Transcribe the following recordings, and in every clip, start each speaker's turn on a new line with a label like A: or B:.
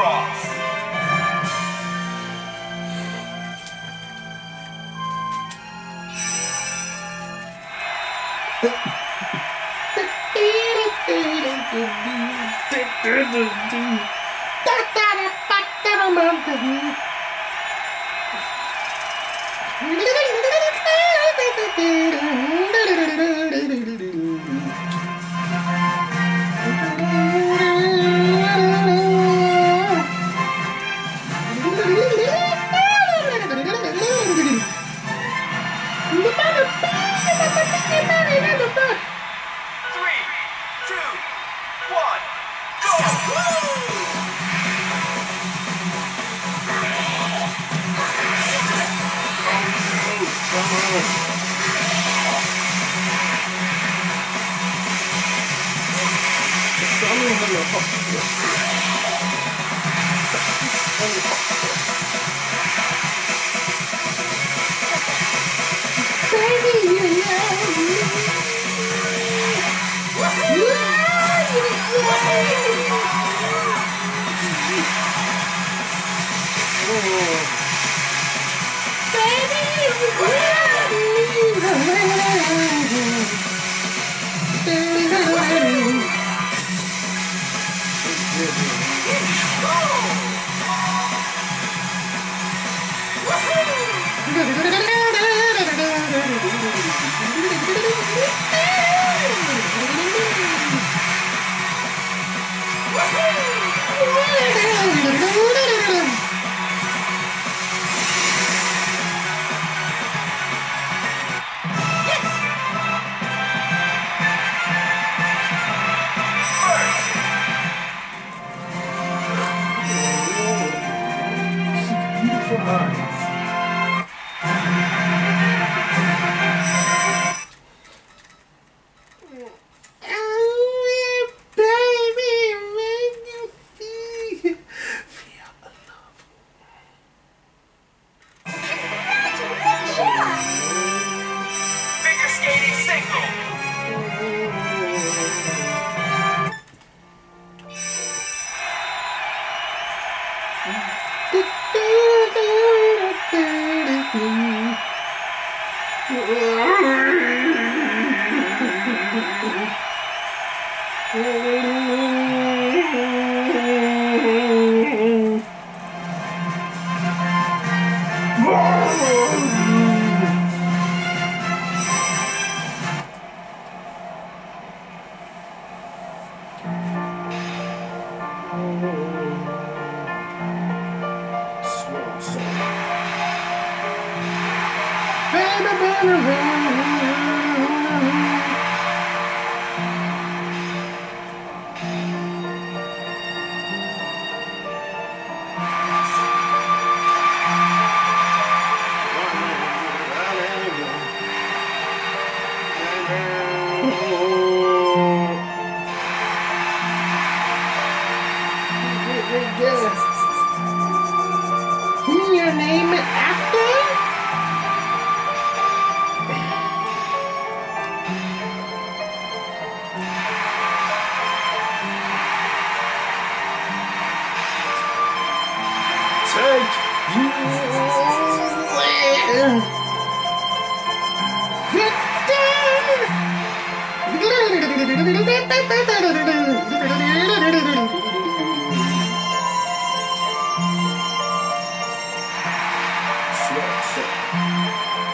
A: Cross.
B: Beautiful
A: Swift.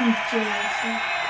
B: 嗯这个也是。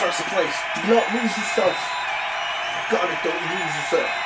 B: first place. Do not lose yourself. You gotta
A: don't lose
B: yourself.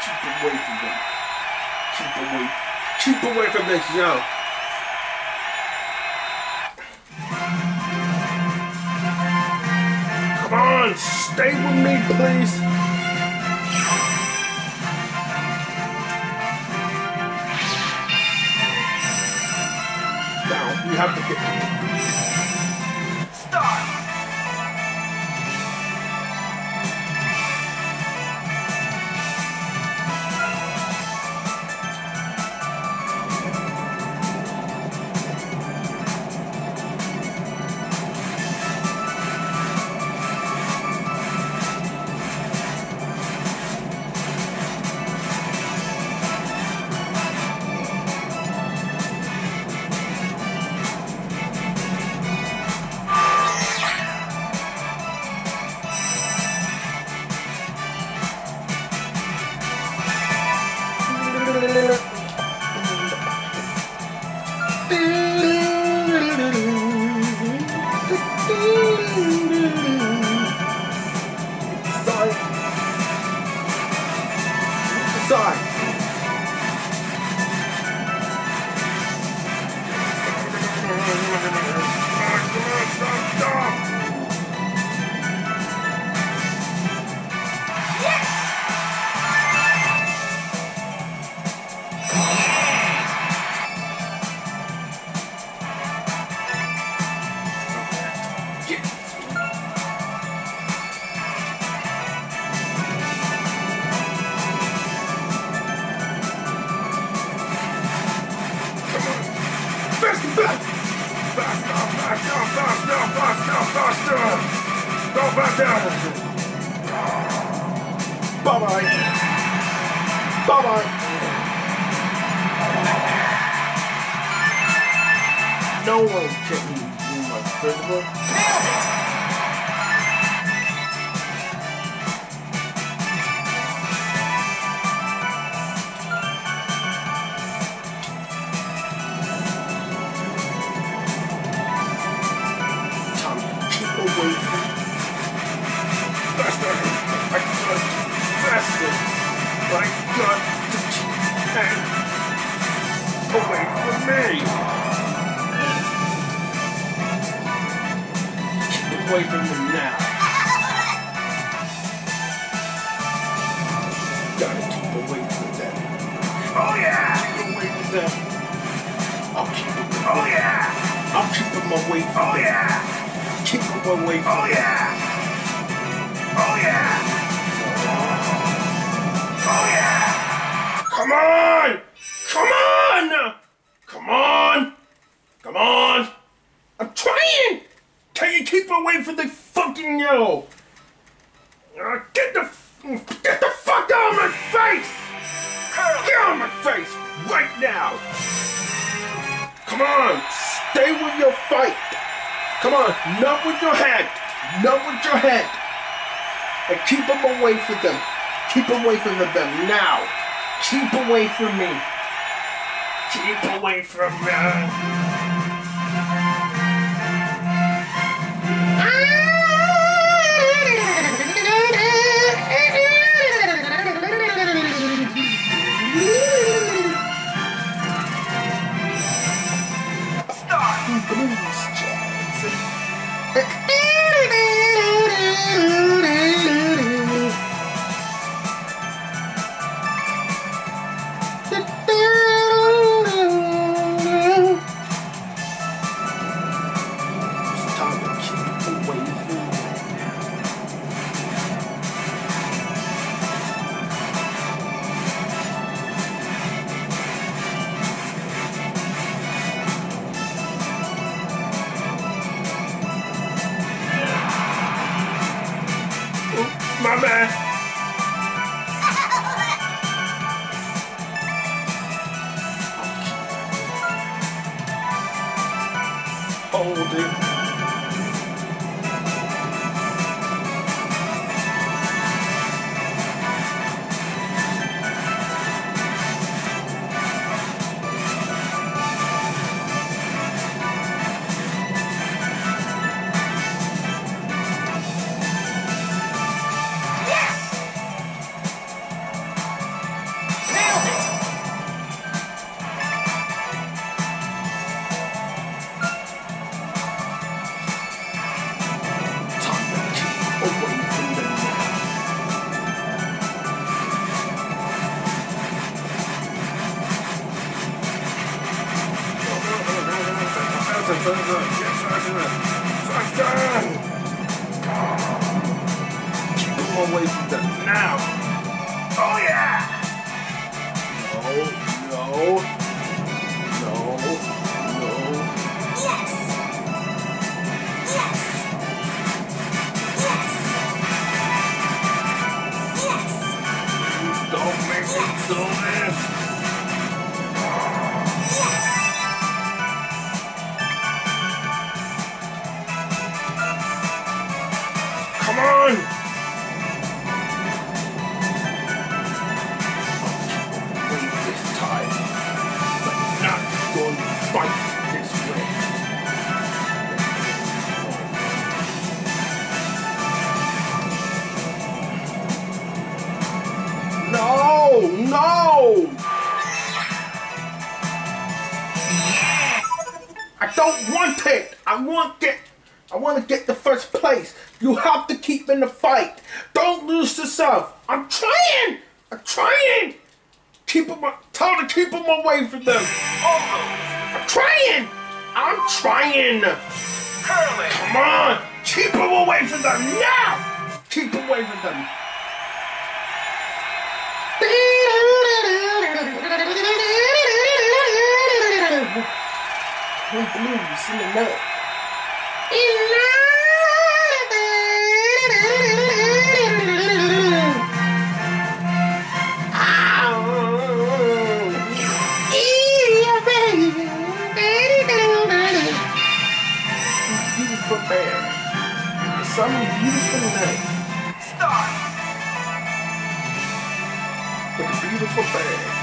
B: keep away from them. Keep away. Keep away from this zone. Come on, stay with me, please. Now, we have to get no one took me in my physical. away from them now. Keep away from me. Keep away from me. No! I don't want it! I want get I want to get the first place. You have to keep in the fight. Don't lose yourself. I'm trying. I'm trying. Keep them. Tell to keep them away from them.
A: Almost.
B: I'm trying. I'm trying.
A: Curling.
B: Come on. Keep them away from them now. Keep away from them. One blues in the night. Some beautiful night with a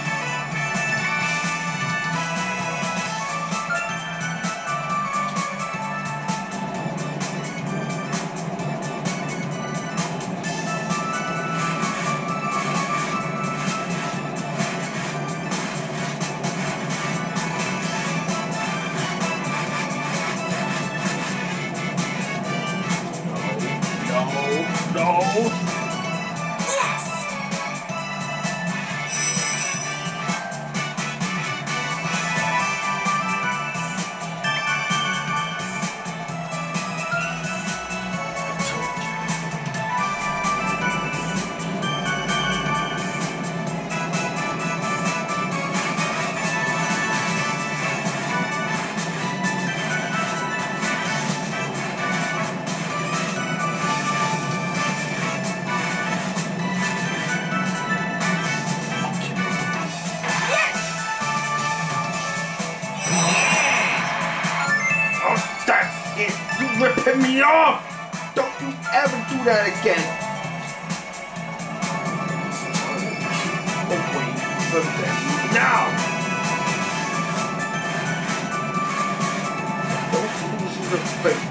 B: You me off. Don't you ever do that again. Away from them now. Don't lose your faith.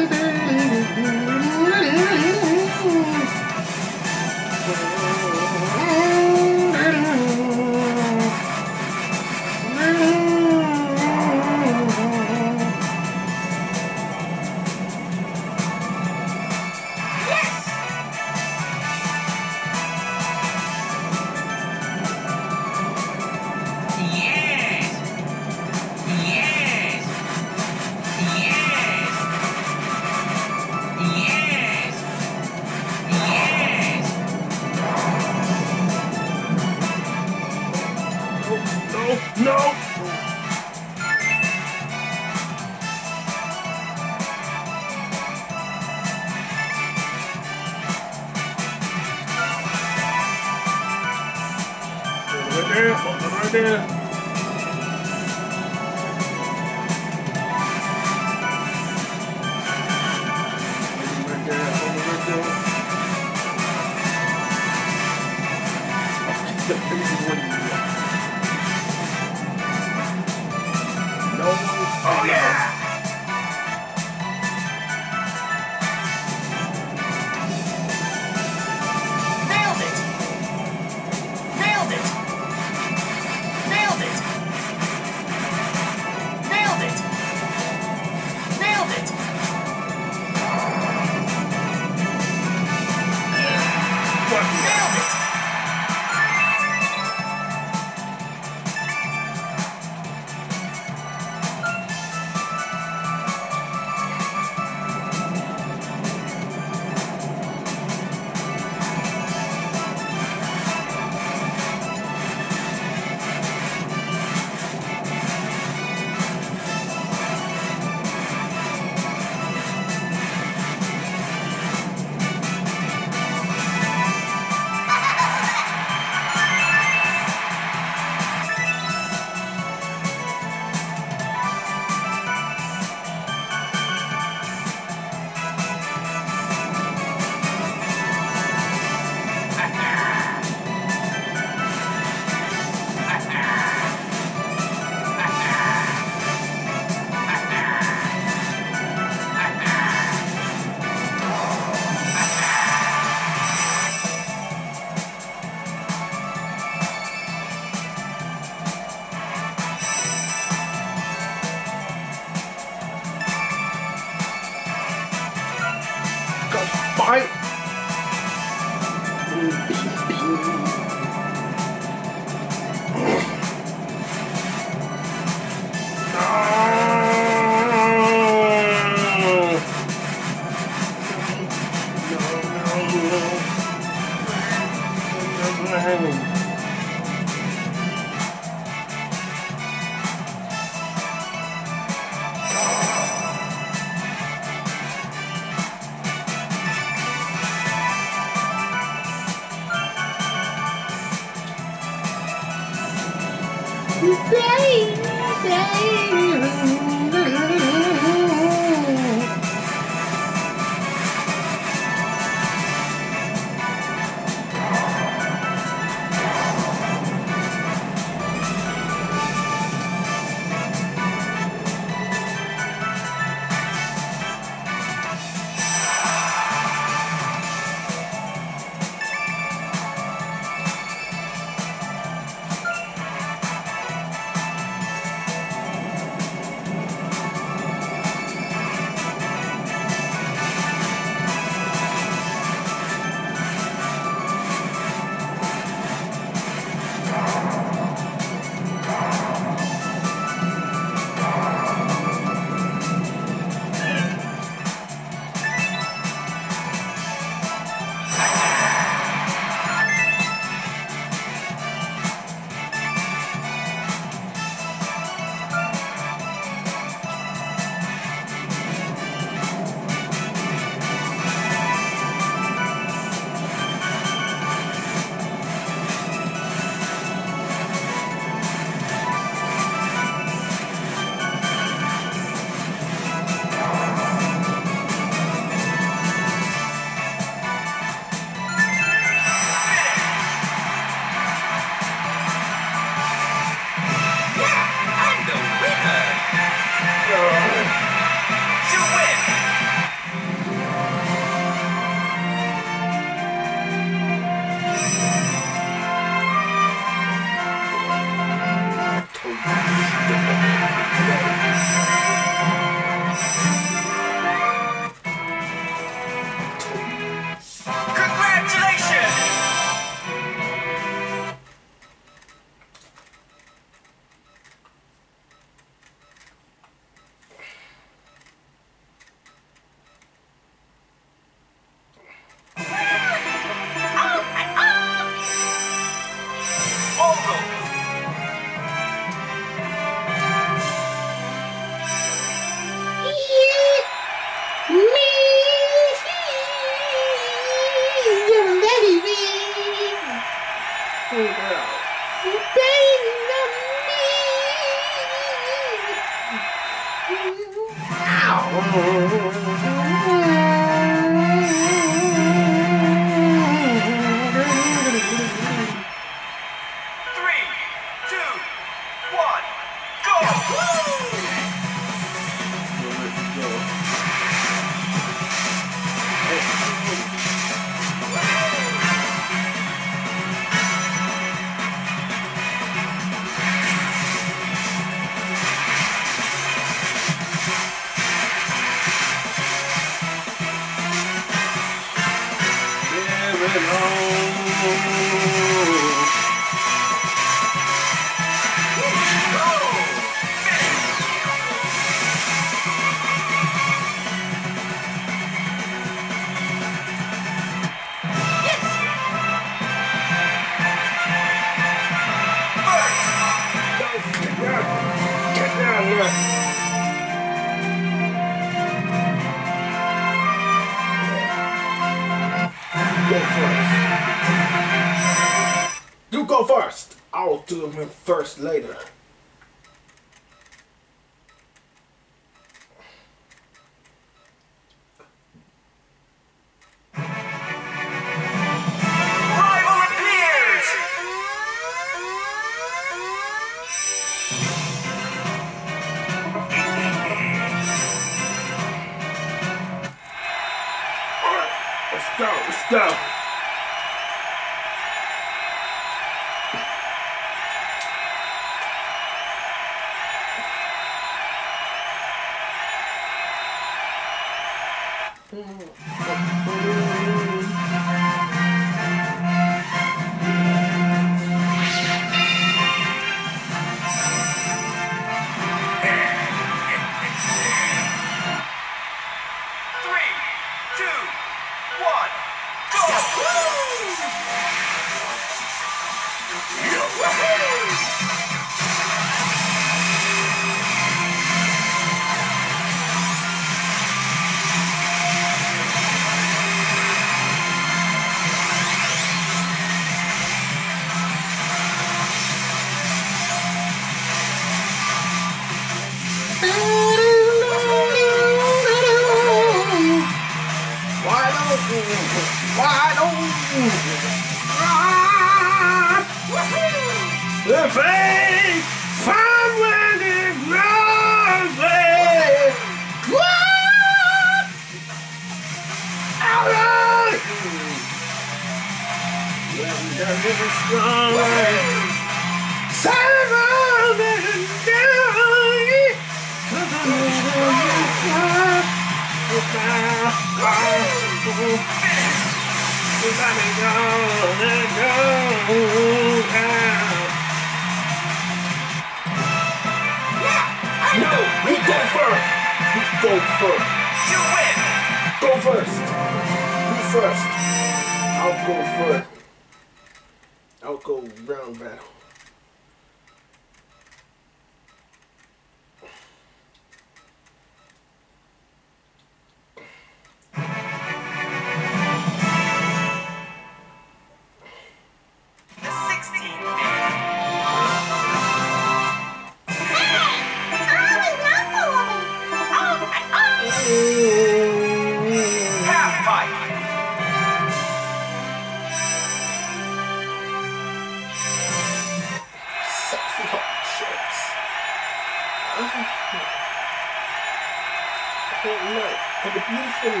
B: and the
A: beautiful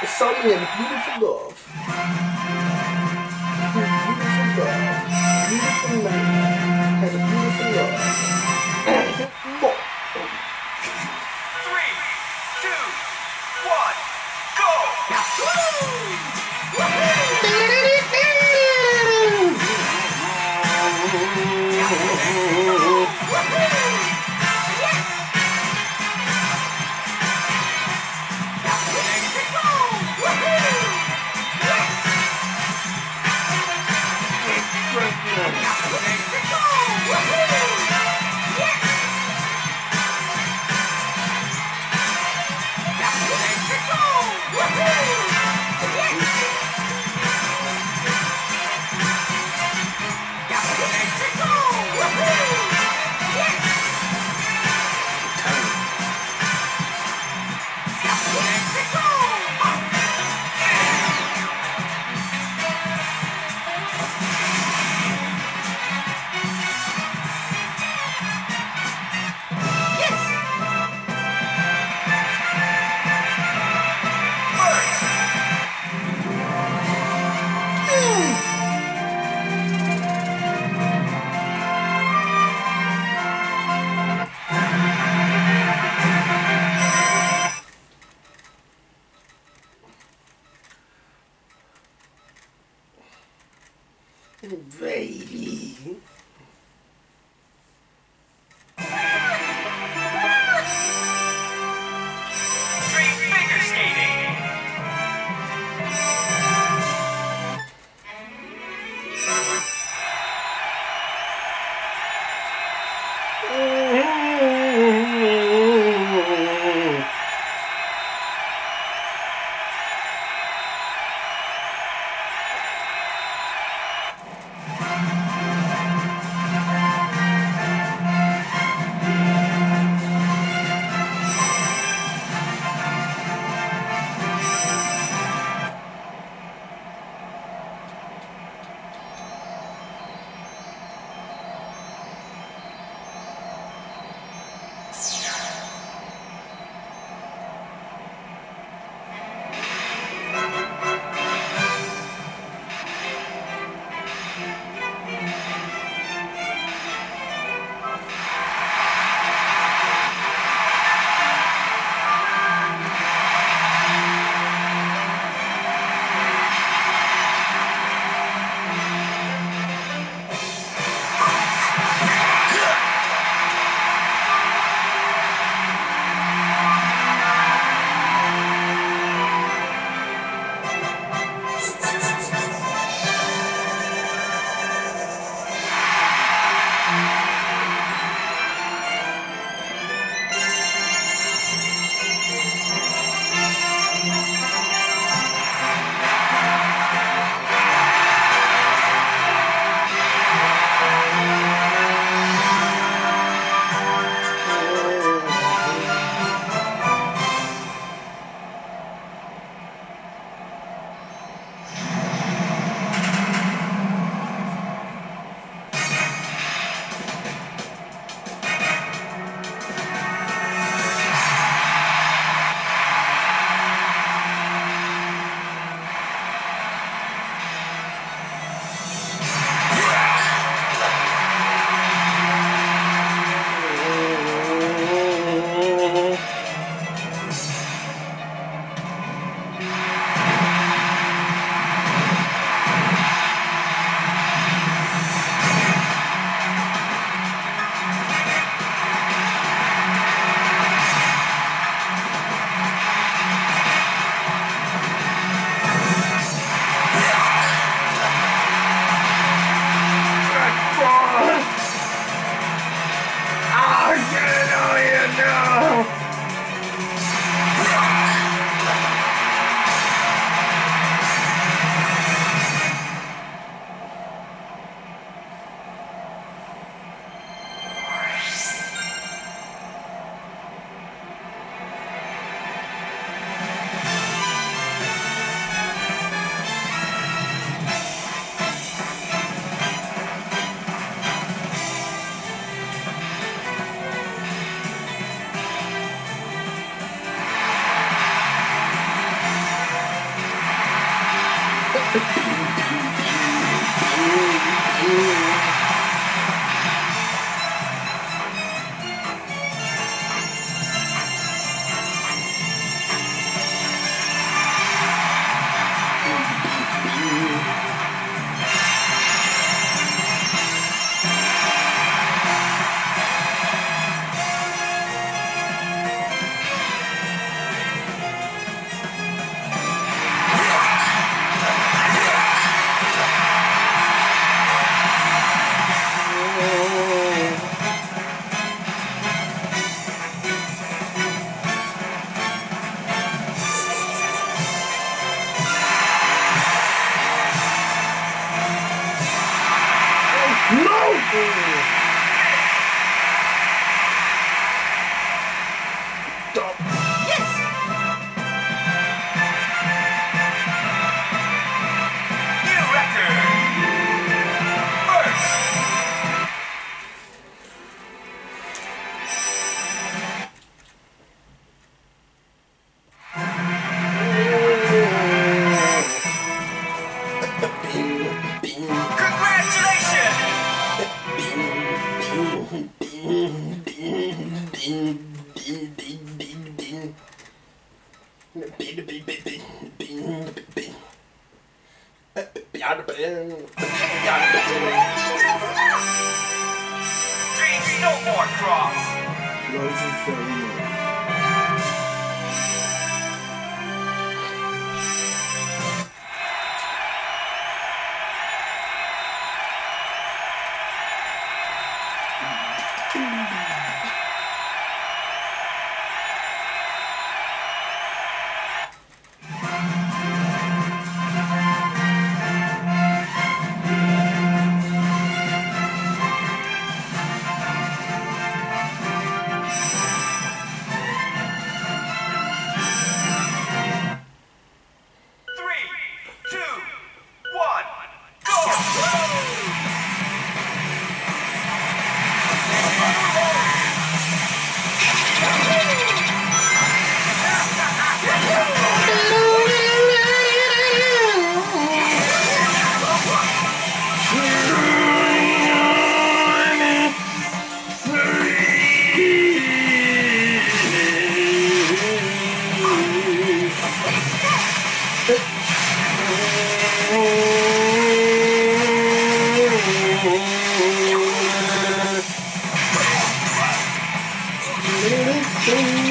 A: the
B: sun and
A: the
B: beautiful love. Beautiful love, beautiful night.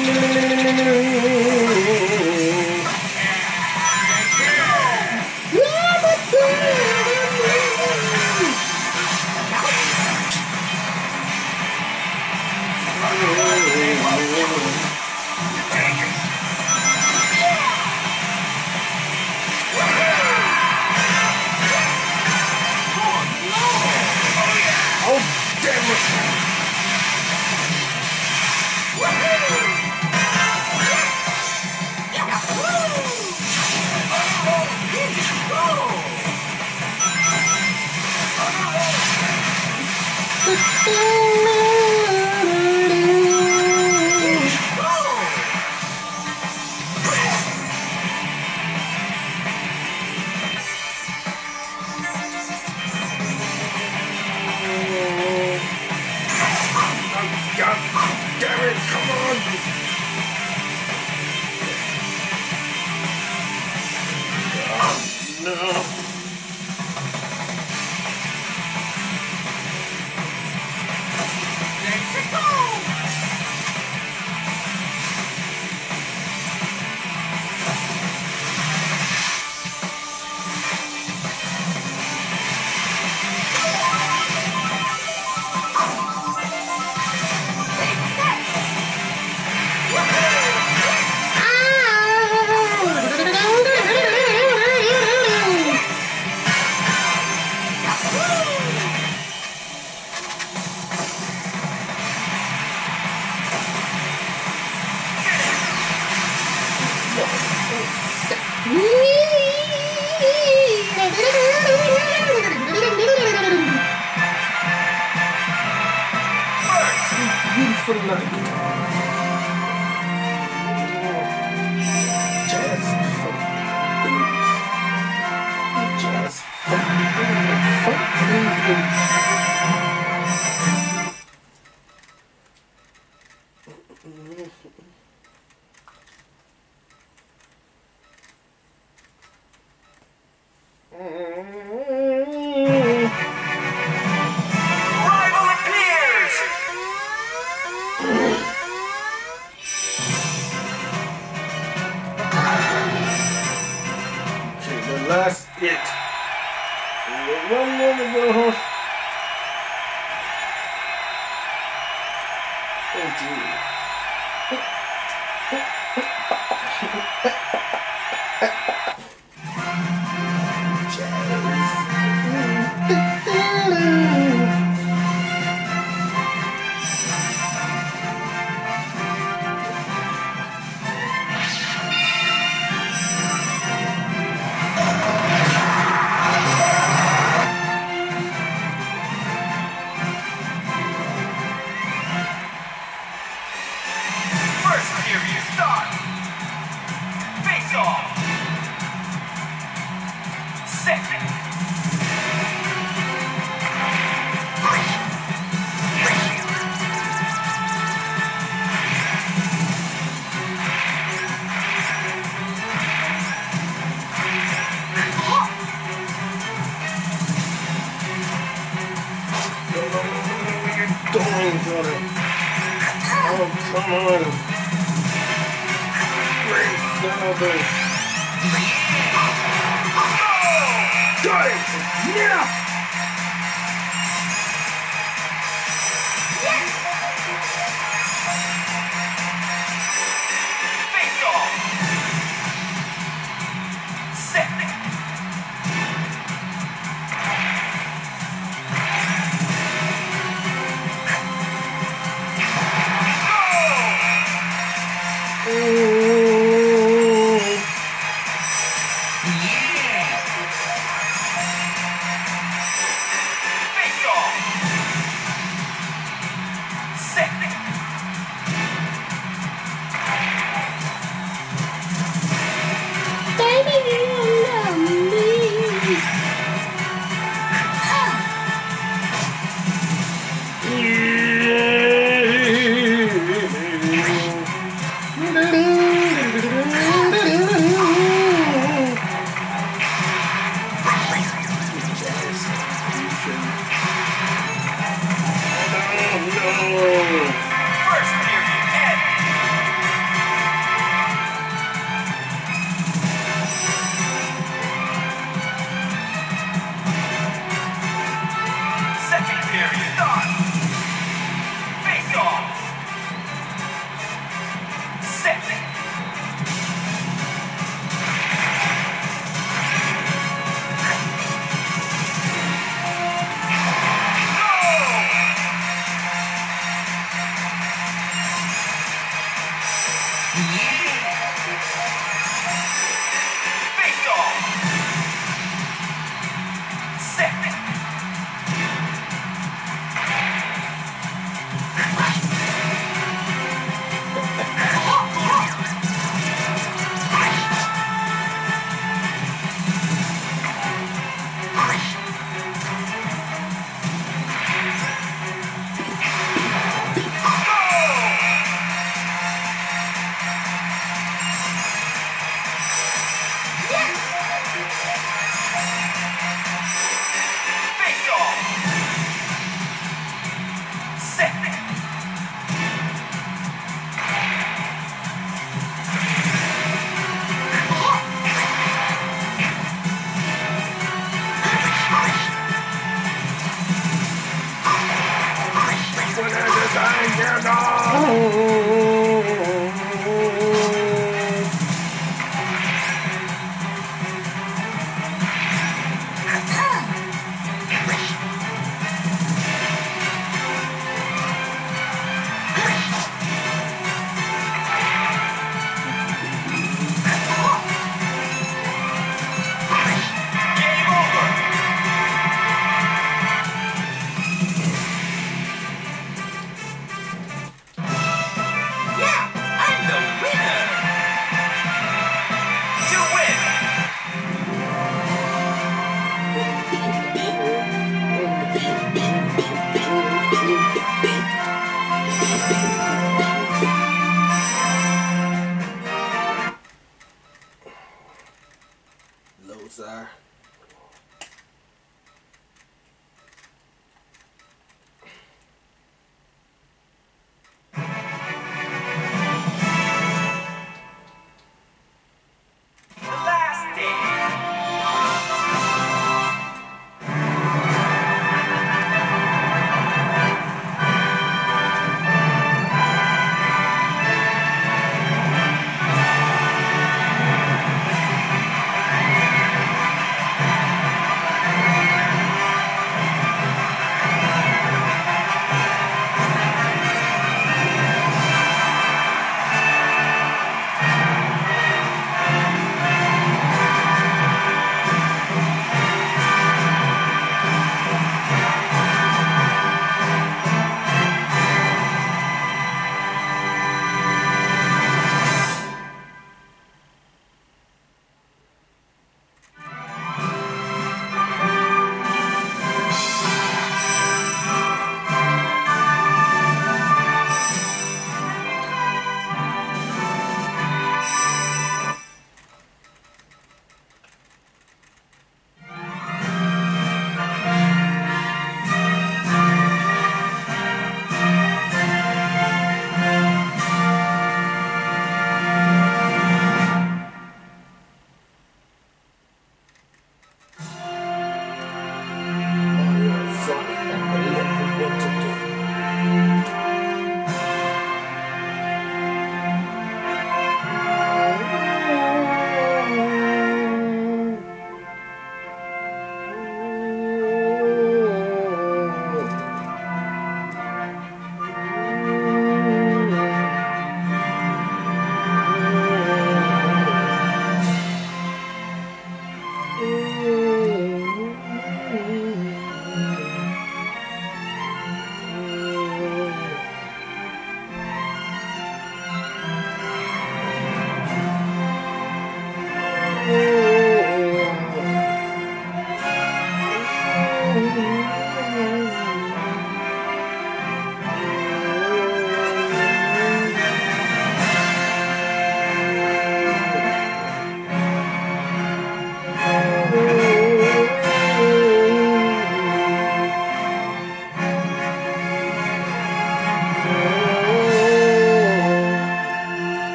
B: Oh, Deus.